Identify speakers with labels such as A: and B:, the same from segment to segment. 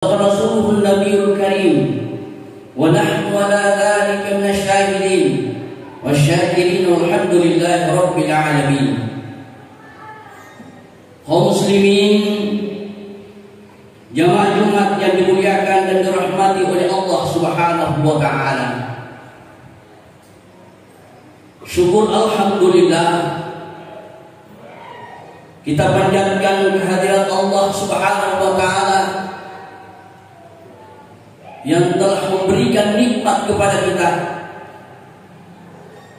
A: ورسوله النبي الكريم ونحن على ذلك من الشاهدين والشاكرين والحمد لله رب العالمين kaum muslimin jamaah Jumat yang dimuliakan dan dirahmati oleh Allah Subhanahu wa taala syukur alhamdulillah kita panjatkan kehadirat Allah Subhanahu wa taala yang telah memberikan nikmat kepada kita.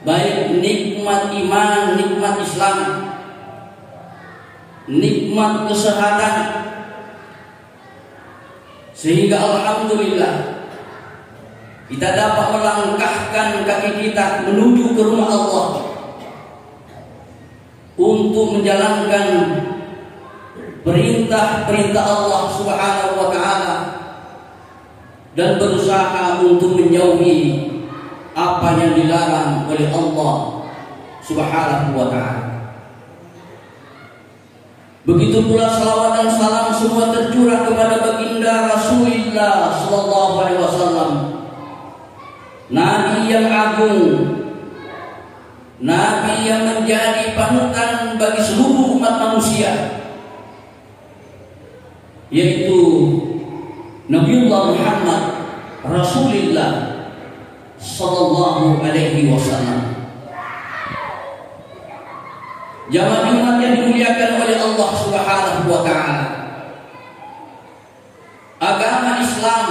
A: Baik nikmat iman, nikmat Islam, nikmat kesehatan. Sehingga alhamdulillah kita dapat melangkahkan kaki kita menuju ke rumah Allah untuk menjalankan perintah-perintah Allah Subhanahu wa taala dan berusaha untuk menjauhi apa yang dilarang oleh Allah Subhanahu wa taala. Begitu pula salawat dan salam semua tercurah kepada baginda Rasulullah sallallahu alaihi wasallam. Nabi yang agung, Nabi yang menjadi panutan bagi seluruh umat manusia, yaitu Nabiullah Muhammad Rasulullah Sallallahu Alaihi Wasallam. Jamaah Jumat yang dimuliakan oleh Allah Subhanahu Wa Taala. Agama Islam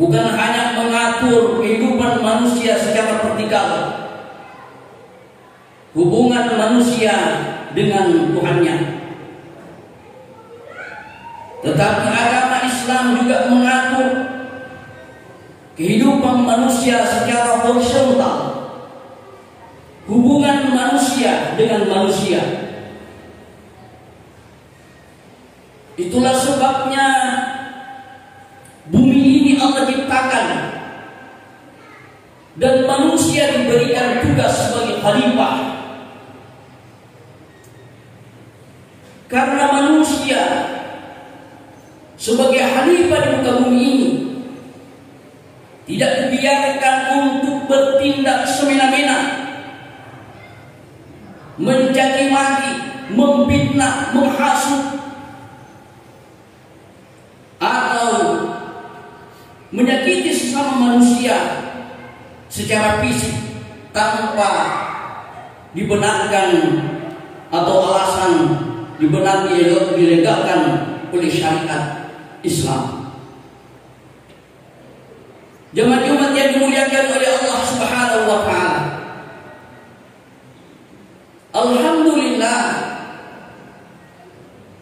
A: bukan hanya mengatur kehidupan manusia secara vertikal, hubungan manusia dengan Tuhannya. Tetapi agama Islam juga mengatur kehidupan manusia secara horizontal. Hubungan manusia dengan manusia. Itulah sebabnya bumi ini Allah ciptakan dan manusia diberikan tugas sebagai khalifah. Karena sebagai khalifah di muka bumi ini tidak dibiarkan untuk bertindak semena-mena mencaci maki, memfitnah, menghasut atau menyakiti sesama manusia secara fisik tanpa dibenarkan atau alasan dibenarkan dilegalkan oleh syariat Islam. Jemaat-jemaat yang dimuliakan oleh Allah Subhanahu wa taala. Alhamdulillah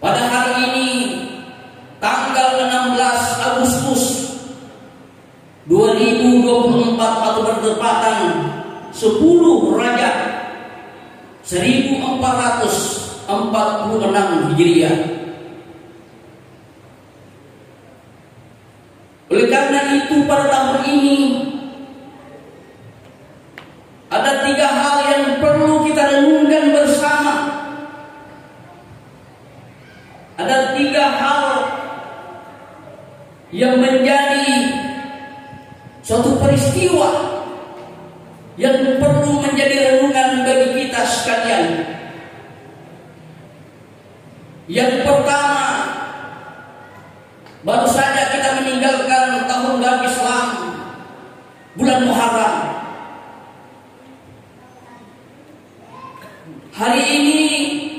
A: pada hari ini tanggal 16 Agustus 2024 atau bertepatan 10 Rajab 1446 Hijriah Oleh karena itu pada tahun ini ada tiga hal yang perlu kita renungkan bersama. Ada tiga hal yang menjadi suatu peristiwa yang perlu menjadi renungan bagi kita sekalian. Yang pertama, baru saja kita meninggalkan tahun baru Islam bulan Muharram. Hari ini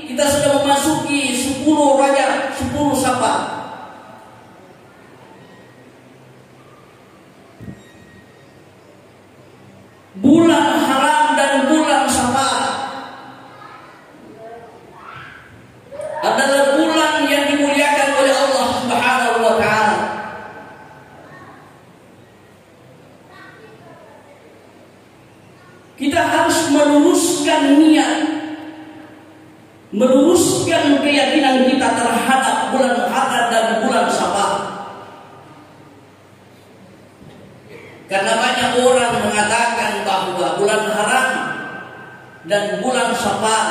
A: kita sudah memasuki 10 Rajab, 10 Safar. Bulan haram dan bulan Safar adalah bulan yang dimuliakan oleh Allah Subhanahu wa taala. Kita harus meluruskan niat meluruskan keyakinan kita terhadap bulan Muharram dan bulan Safar. Karena banyak orang mengatakan bahwa bulan haram dan bulan Safar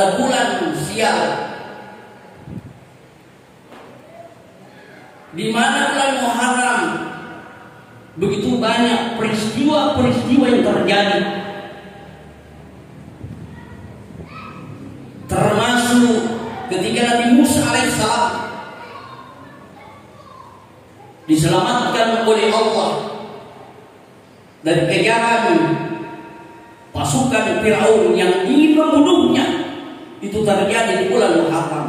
A: adalah bulan sial di mana bulan Muharram begitu banyak peristiwa-peristiwa yang terjadi. Termasuk ketika Nabi Musa alaihissalam diselamatkan oleh Allah dari kejaran pasukan Firaun yang ingin membunuhnya itu terjadi di bulan Muharram.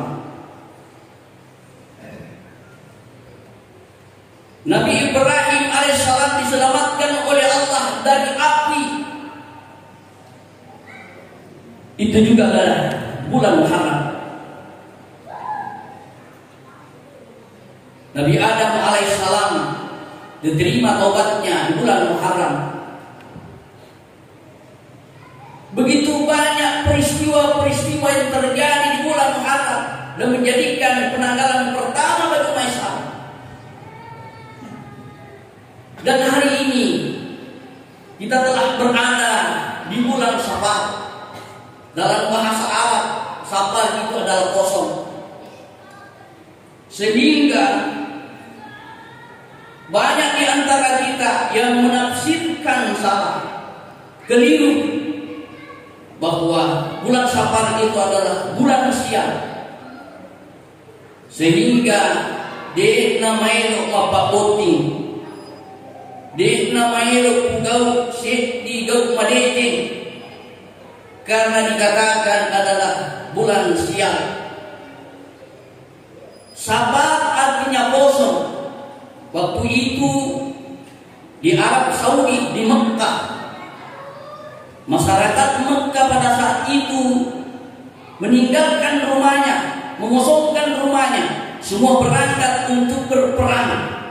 A: Nabi Ibrahim alaihissalam diselamatkan oleh Allah dari api. Itu juga adalah bulan Muharram. Nabi Adam alaihissalam diterima taubatnya di bulan Muharram. Begitu banyak peristiwa-peristiwa yang terjadi di bulan Muharram dan menjadikan penanggalan pertama bagi umat Islam. Dan hari ini kita telah berada di bulan Safar. Dalam bahasa Arab, Safar itu adalah kosong. Sehingga banyak di antara kita yang menafsirkan salah, keliru bahwa bulan Safar itu adalah bulan sial. Sehingga di namanya apa boting, di namanya pugau di gau madete karena dikatakan adalah bulan sial. Sabar artinya kosong Waktu itu di Arab Saudi di Mekah masyarakat Mekah pada saat itu meninggalkan rumahnya, mengosongkan rumahnya, semua berangkat untuk berperang.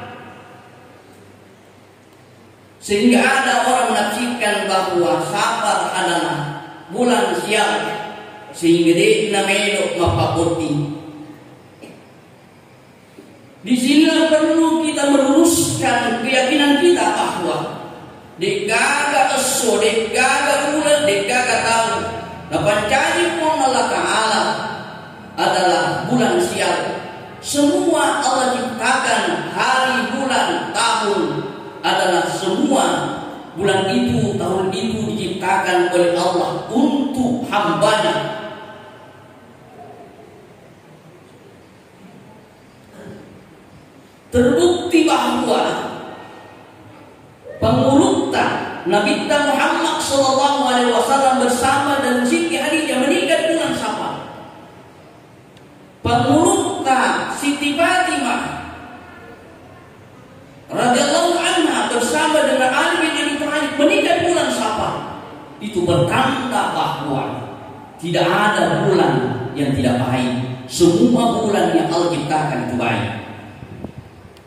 A: Sehingga ada orang menafsirkan bahwa Safar adalah bulan siang sehingga dia namanya Mapakoti di sini perlu kita meluruskan keyakinan kita bahwa dekaga eso, dekaga bulan, dekaga tahun. Dapat jadi Allah Ta'ala adalah bulan sial. Semua Allah ciptakan hari, bulan, tahun adalah semua bulan itu, tahun itu diciptakan oleh Allah untuk hambanya terbukti bahwa pengurutan Nabi Muhammad Sallallahu Alaihi Wasallam bersama dan Siti Khadijah menikah dengan siapa? Pengurutan Siti Fatimah radhiyallahu anha bersama dengan Ali bin Abi Thalib menikah bulan siapa? Itu bertanda bahwa tidak ada bulan yang tidak baik. Semua bulan yang Allah ciptakan itu baik.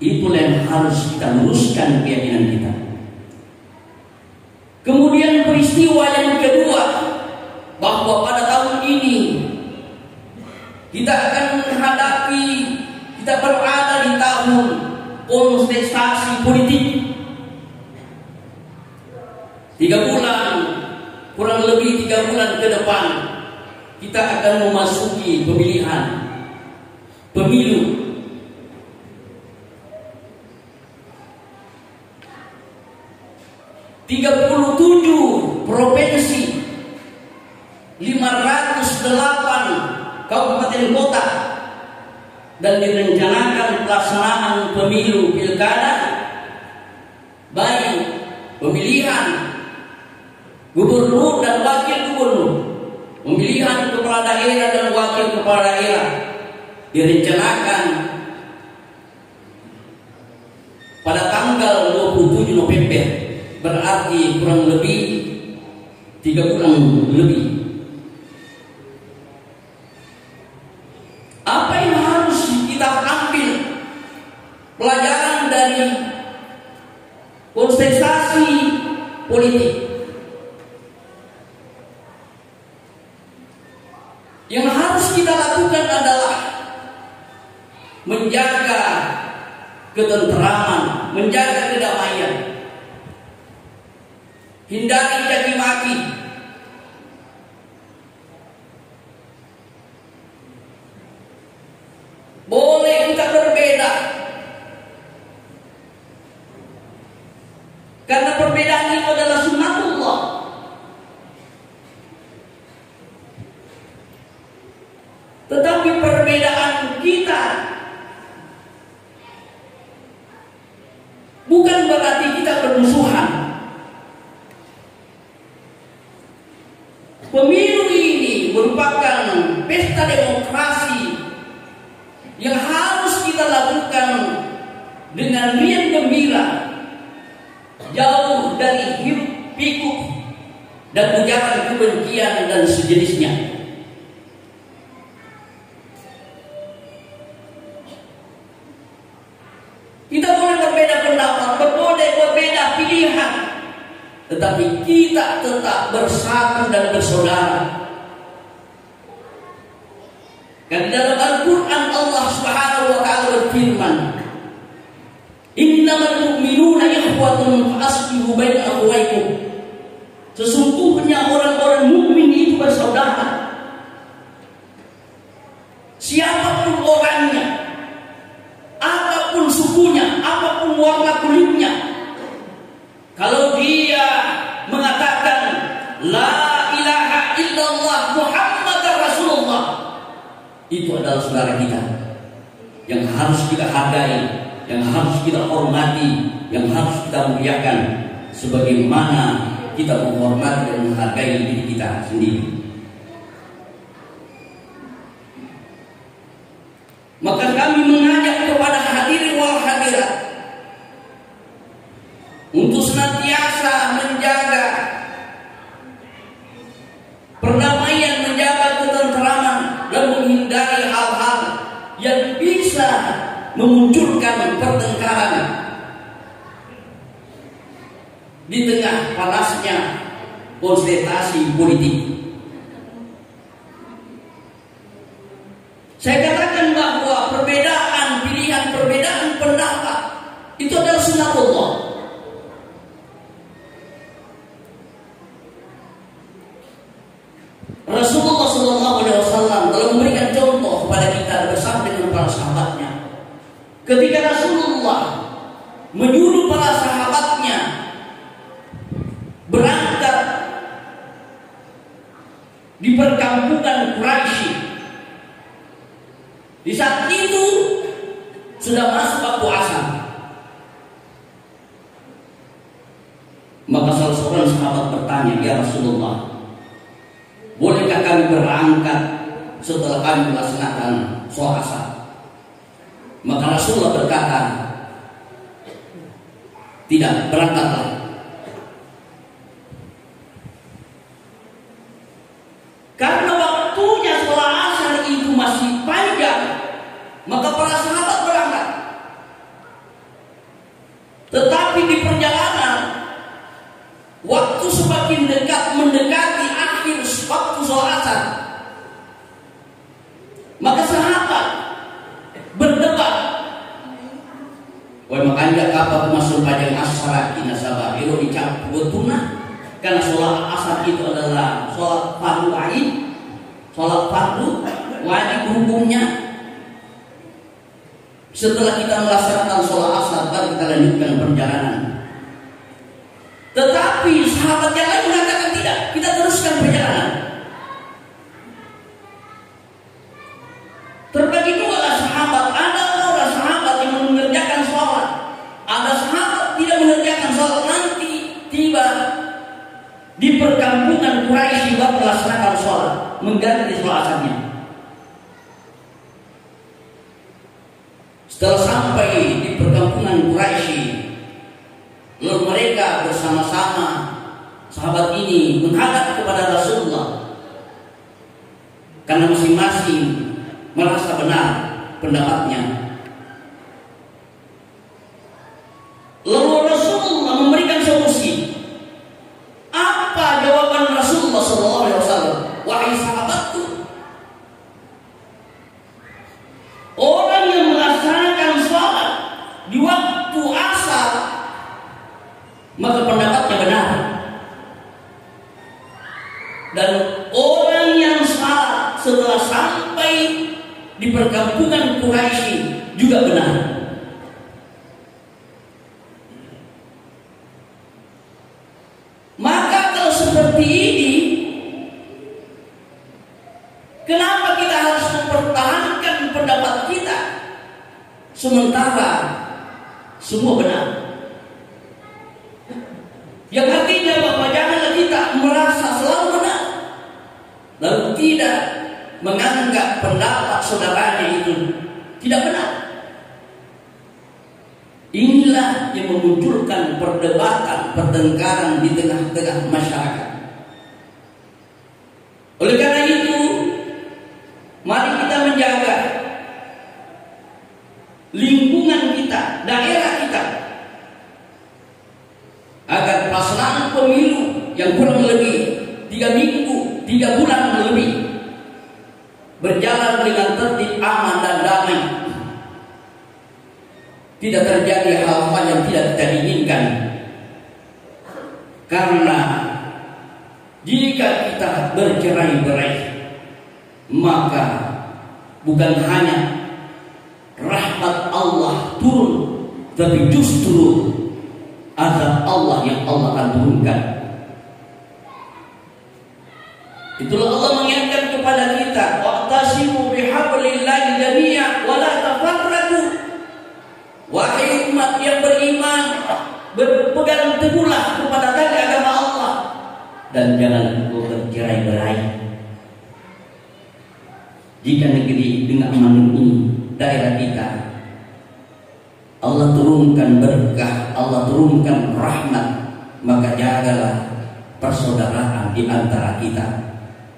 A: Itulah yang harus kita luruskan keyakinan kita. Kemudian peristiwa yang kedua bahwa pada tahun ini kita akan menghadapi kita berada di tahun kontestasi politik. Tiga bulan, kurang lebih tiga bulan ke depan kita akan memasuki pemilihan pemilu 37 provinsi 508 kabupaten kota dan direncanakan pelaksanaan pemilu pilkada baik pemilihan gubernur dan wakil gubernur pemilihan kepala daerah dan wakil kepala daerah direncanakan pada tanggal 27 November berarti kurang lebih tiga bulan lebih. Apa yang harus kita ambil pelajaran dari kontestasi politik? Yang harus kita lakukan adalah menjaga ketenteraman, menjaga kedamaian. Hindari caci maki. Boleh kita berbeda, bukan berarti kita bermusuhan. Pemilu ini merupakan pesta demokrasi yang harus kita lakukan dengan riang gembira jauh dari hirup pikuk dan ujaran kebencian dan sejenisnya. Kita boleh berbeda pendapat, boleh berbeda pilihan, tetapi kita tetap bersatu dan bersaudara. Dan dalam Al-Quran Allah Subhanahu wa taala berfirman, "Innamal mu'minuna ikhwatun fa'aslihu baina akhawaykum." Sesungguhnya orang-orang mukmin itu bersaudara. Siapa pun orangnya, apa pun sukunya, apa pun warna kulitnya, kalau dia mengatakan La ilaha illallah Muhammad Rasulullah Itu adalah saudara kita Yang harus kita hargai Yang harus kita hormati Yang harus kita muliakan Sebagaimana kita menghormati dan menghargai diri kita sendiri. Maka kami mengajak memunculkan pertengkaran di tengah panasnya konsentrasi politik. Saya katakan bahwa perbedaan pilihan, perbedaan pendapat itu adalah sunnah Allah. Rasulullah Wasallam telah memberikan contoh kepada kita bersama dengan para sahabatnya. Ketika Rasulullah menyuruh para sahabatnya berangkat di perkampungan Quraisy di saat itu sudah masuk waktu asar. Maka salah seorang sahabat bertanya, Ya Rasulullah, bolehkah kami berangkat setelah kami melaksanakan sholat asar? Maka Rasulullah berkata, tidak, berangkatlah. Karena waktunya sholat asar itu masih panjang, maka para sahabat berangkat. Tetapi di perjalanan, waktu semakin dekat mendekati akhir waktu sholat asar, maka sahabat berdebat. Wah makanya kapal masuk panjang asar ina sabah itu dicampur tunah karena sholat asar itu adalah sholat fardu ain, sholat fardu wajib hukumnya. Setelah kita melaksanakan sholat asar baru kita lanjutkan perjalanan. Tetapi sahabat yang lain mengatakan tidak, kita teruskan perjalanan. Terbagi dua lah sahabat, ada orang sahabat yang mengerjakan sholat, ada sahabat tidak mengerjakan sholat nanti tiba di perkampungan Quraisy baru melaksanakan sholat, mengganti sholat. Setelah sampai di perkampungan Quraisy, lalu mereka bersama-sama sahabat ini menghadap kepada Rasulullah karena masing-masing merasa benar pendapatnya. Lalu Rasulullah memberikan solusi. Apa jawaban Rasulullah SAW? Wahai sahabatku, orang yang melaksanakan sholat di waktu asar maka pendapatnya benar. Dan orang yang salah setelah sampai di perkampungan Quraisy juga benar. Maka kalau seperti ini, kenapa kita harus mempertahankan pendapat kita sementara semua benar? Yang artinya bahwa janganlah kita merasa selalu benar. Lalu tidak menganggap pendapat saudaranya itu tidak benar. Inilah yang memunculkan perdebatan, pertengkaran di tengah-tengah masyarakat. Oleh karena itu, mari kita menjaga lingkungan kita, daerah kita, agar pelaksanaan pemilu yang kurang lebih tiga minggu, tiga bulan lebih berjalan dengan tertib, aman dan damai tidak terjadi hal-hal yang tidak kita inginkan. Karena jika kita bercerai-berai, maka bukan hanya rahmat Allah turun, tapi justru azab Allah yang Allah akan turunkan. Itulah Allah mengingatkan kepada kita, "Waqtasimu bihablillahi jami'a wa la tafarraqu." Wahai umat yang beriman, berpegang teguhlah kepada tali agama Allah dan jangan bercerai-berai. Jika negeri dengan ini daerah kita Allah turunkan berkah, Allah turunkan rahmat, maka jagalah persaudaraan di antara kita.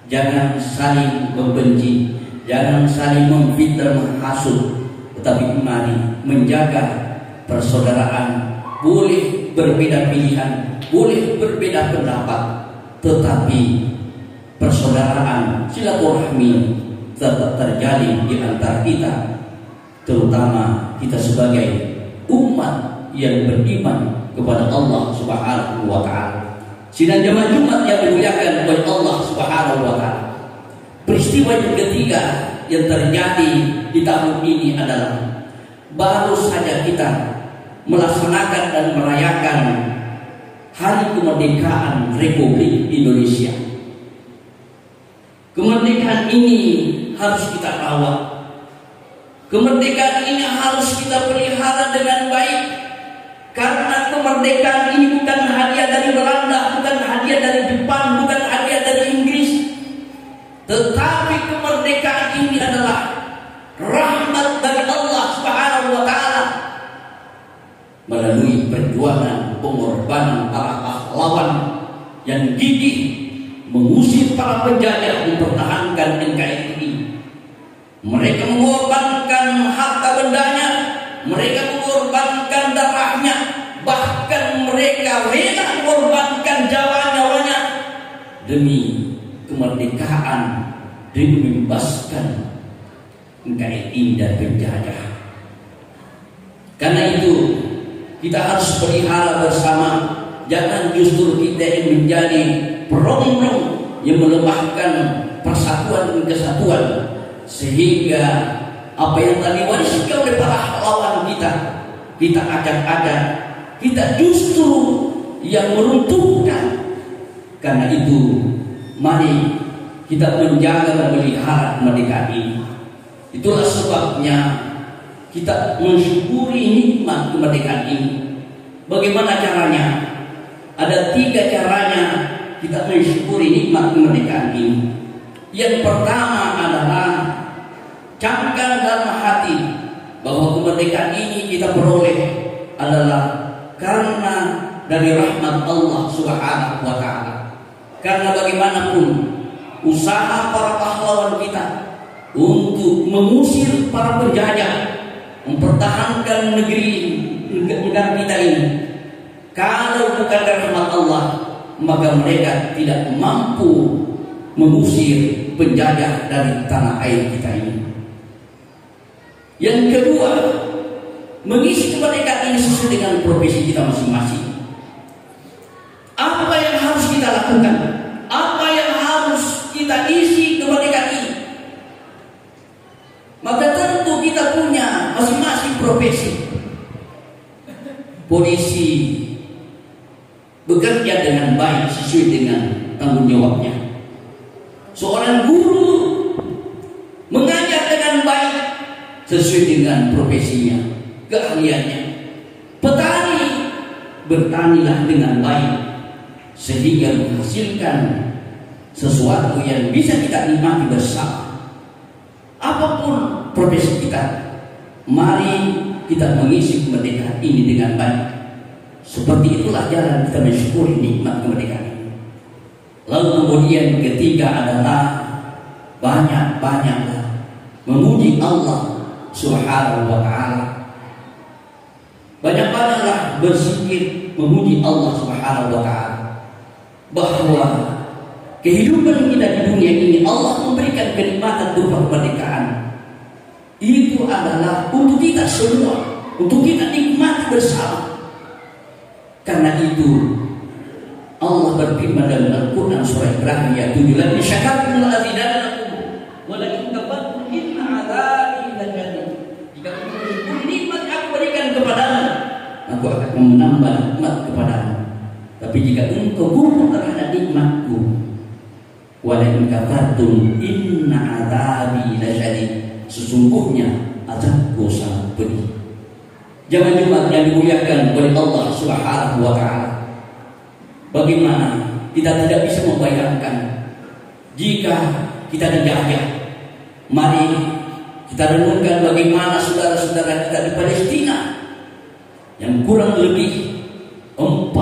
A: Jangan saling membenci, jangan saling memfitnah menghasut, tetapi mari menjaga persaudaraan boleh berbeda pilihan boleh berbeda pendapat tetapi persaudaraan silaturahmi tetap terjadi di antara kita terutama kita sebagai umat yang beriman kepada Allah Subhanahu wa taala. Sidang jemaah Jumat yang dimuliakan oleh Allah Subhanahu wa taala. Peristiwa yang ketiga yang terjadi di tahun ini adalah baru saja kita melaksanakan dan merayakan Hari Kemerdekaan Republik Indonesia. Kemerdekaan ini harus kita rawat. Kemerdekaan ini harus kita pelihara dengan baik. Karena kemerdekaan ini bukan hadiah dari Belanda, bukan hadiah dari Jepang, bukan hadiah dari Inggris, tetapi kemerdekaan ini adalah rahmat dari Allah Subhanahu wa taala melalui perjuangan pengorbanan para pahlawan yang gigih mengusir para penjajah mempertahankan NKRI. Mereka mengorbankan harta bendanya, mereka mengorbankan darahnya, bahkan mereka rela mengorbankan jawa-nyawanya demi kemerdekaan demi membebaskan NKRI dan penjajah. Karena itu kita harus pelihara bersama, jangan justru kita yang menjadi perongrong yang melemahkan persatuan dan kesatuan. Sehingga apa yang tadi wariskan oleh para lawan kita kita ajak-ajak. Kita justru yang meruntuhkan. Karena itu Mari kita menjaga dan melihara kemerdekaan ini. Itulah sebabnya kita mensyukuri nikmat kemerdekaan ini. Bagaimana caranya? Ada tiga caranya kita mensyukuri nikmat kemerdekaan ini. Yang pertama adalah camkan dalam hati bahwa kemerdekaan ini kita peroleh adalah karena dari rahmat Allah Subhanahu wa taala. Karena bagaimanapun usaha para pahlawan kita untuk mengusir para penjajah, mempertahankan negeri negara kita ini. Kalau bukan rahmat Allah, maka mereka tidak mampu mengusir penjajah dari tanah air kita ini. Yang kedua, mengisi kemerdekaan ini sesuai dengan profesi kita masing-masing. Apa yang harus kita lakukan? apa yang harus kita isi kemerdekaan ini. Maka tentu kita punya masing-masing profesi. Polisi bekerja dengan baik sesuai dengan tanggung jawabnya. Seorang guru mengajar dengan baik sesuai dengan profesinya, keahliannya. Petani bertanilah dengan baik sehingga menghasilkan sesuatu yang bisa kita nikmati bersama. Apa pun profesi kita, mari kita mengisi kemerdekaan ini dengan baik. Seperti itulah jalan kita mensyukuri nikmat kemerdekaan. Lalu kemudian ketiga adalah banyak-banyaklah memuji Allah Subhanahu wa taala. Banyak-banyaklah berzikir memuji Allah Subhanahu wa taala bahwa kehidupan kita di dunia ini Allah memberikan kenikmatan berupa kemerdekaan. Itu adalah untuk kita semua, untuk kita nikmati bersama. Karena itu Allah berfirman dalam Al-Quran surah Ibrahim ayat 7 "La in syakartum la azidanakum wa la in kafartum inna adzabi lasyadid." Jika kamu nikmat aku berikan kepadamu, aku akan menambah nikmat kepadamu. Tapi jika engkau kufur terhadap nikmatku, wa la in kafartum inna lasyadid. Sesungguhnya azabku sangat pedih. Jangan Jumat yang dimuliakan oleh Allah Subhanahu wa taala Bagaimana kita tidak bisa membayangkan jika kita dijajah. Mari kita renungkan bagaimana saudara-saudara kita di Palestina yang kurang lebih 40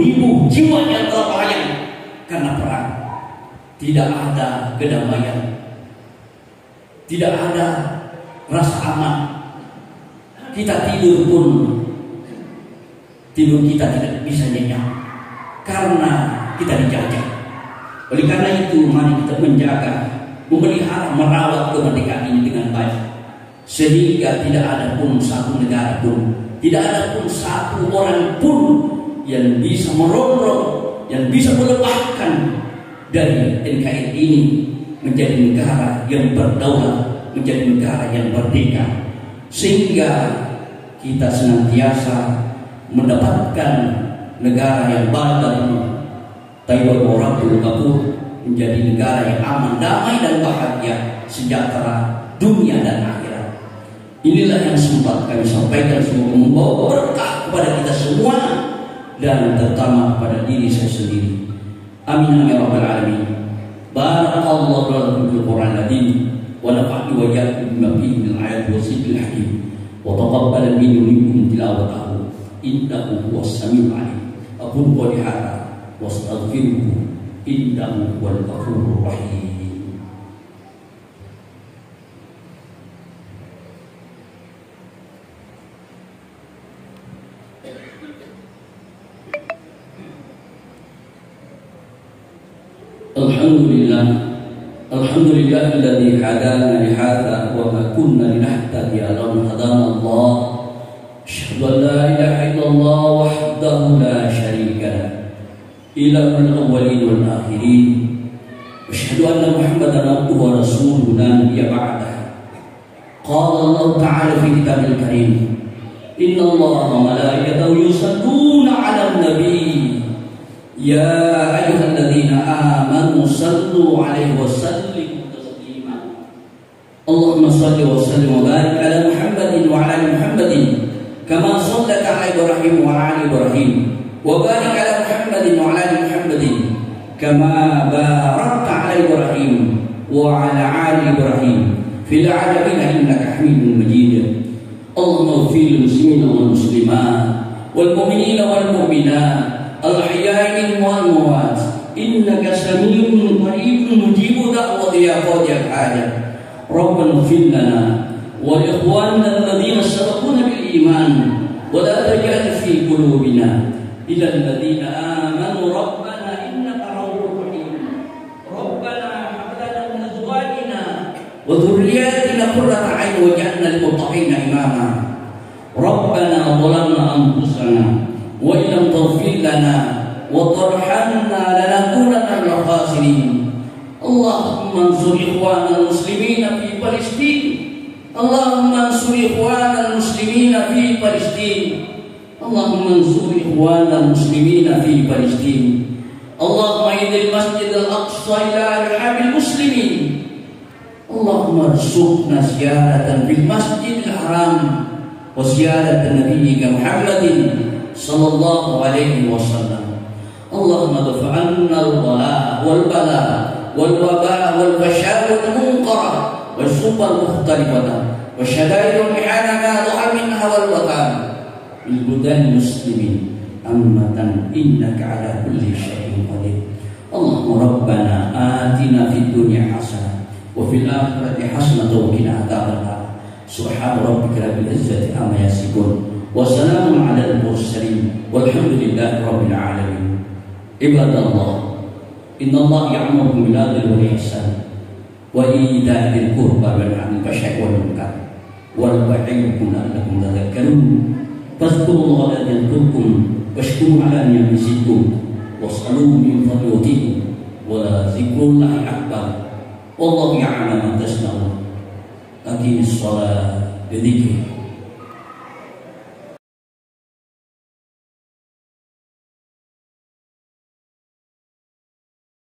A: ribu jiwa yang terbayang karena perang. Tidak ada kedamaian. Tidak ada rasa aman. Kita tidur pun tidur kita tidak bisa nyenyak karena kita dijajah. Oleh karena itu, mari kita menjaga, memelihara, merawat kemerdekaan ini dengan baik. Sehingga tidak ada pun satu negara pun, tidak ada pun satu orang pun yang bisa merongrong, yang bisa melepaskan dari NKRI ini menjadi negara yang berdaulat, menjadi negara yang merdeka. Sehingga kita senantiasa mendapatkan negara yang batal Taiwan Moratul Kabur menjadi negara yang aman, damai dan bahagia, sejahtera dunia dan akhirat. Inilah yang sempat kami sampaikan semoga membawa berkah kepada kita semua dan terutama kepada diri saya sendiri. Amin ya rabbal alamin. بارك الله لكم في القرآن العظيم ونفعني وإياكم بما فيه من الآيات والصدق الحكيم. وتقبل مني ومنكم تلاوته. إنه هو السميع العليم. أقول قولي هذا واستغفره. إنه هو الغفور الرحيم. هدانا لهذا وما كنا لنهتدي لولا هدانا الله. أشهد أن لا إله إلا الله وحده لا شريك له. إله الأولين والآخرين. أشهد أن محمدا عبده ورسوله لا نبي بعده. قال الله تعالى في كتاب الكريم إن الله وملائكته يصلون على النبي. يا أيها الذين آمنوا صلوا عليه وسلموا اللهم صل وسلم وبارك على محمد وعلى محمد كما صلت على إبراهيم وعلى إبراهيم وبارك على محمد وعلى آل محمد كما باركت على إبراهيم وعلى آل إبراهيم في العالمين إنك حميد مجيد. اللهم اغفر للمسلمين والمسلمات والمؤمنين والمؤمنات الأحياء منهم والأموات. إنك سميع قريب مجيب دعوة يا قاضي الحاجة. ربنا اغفر لنا ولإخواننا الذين سبقونا بالإيمان ولا تجعل في قلوبنا إلى الذين آمنوا. ربنا إنك رؤوف رحيم. ربنا هب لنا من أزواجنا وذرياتنا قرة عين واجعلنا للمتقين إماما. ربنا ظلمنا أنفسنا وإن لم تغفر لنا وترحمنا لنكونن من الخاسرين. اللهم انصر إخواننا المسلمين في فلسطين. اللهم انصر إخواننا المسلمين في فلسطين. اللهم انصر إخواننا المسلمين في فلسطين. اللهم اعد المسجد الأقصى إلى رحاب المسلمين. اللهم ارزقنا زيارة في المسجد الحرام وزيارة نبيك محمد صلى الله عليه وسلم. اللهم ادفع عنا الغلاء والبلاء والوباء والفشاء والمنقر والسوء المختلفة والشدائد والمحان ما ظهر منها والوطن بالبلدان المسلمين أمة إنك على كل شيء قدير. اللهم ربنا آتنا في الدنيا حسنة وفي الآخرة حسنة وقنا عذاب النار. سبحان ربك رب العزة عما يصفون وسلام على المرسلين والحمد لله رب العالمين. عباد الله إن الله يأمركم بالعدل والإحسان وإيتاء ذي القربى والنهي عن الفحشاء والمنكر ويعظكم لعلكم تذكرون. فاذكروا الله يذكركم واشكروا على نعم يزدكم واسألوه من فضل ولذكر الله أكبر والله يعلم ما تصنعون. أقيم الصلاة بذكره.